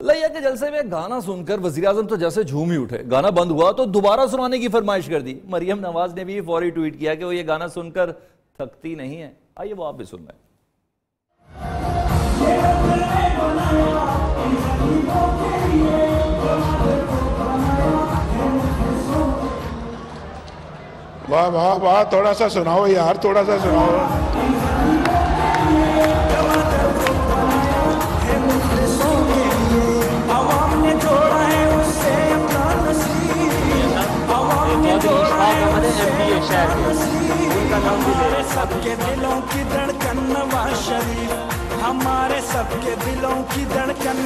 लैया के जलसे में गाना सुनकर वज़ीर आज़म तो जैसे झूम ही उठे। गाना बंद हुआ तो दोबारा सुनाने की फरमाइश कर दी। मरियम नवाज़ ने भी फौरी ट्वीट किया कि वो ये गाना सुनकर थकती नहीं है। आइए वो आप भी सुन रहे वाह वाह वाह, थोड़ा सा सुनाओ यार, थोड़ा सा सुनाओ। सबके दिलों की धड़कन नवाज़ शरीफ। हमारे सबके दिलों की धड़कन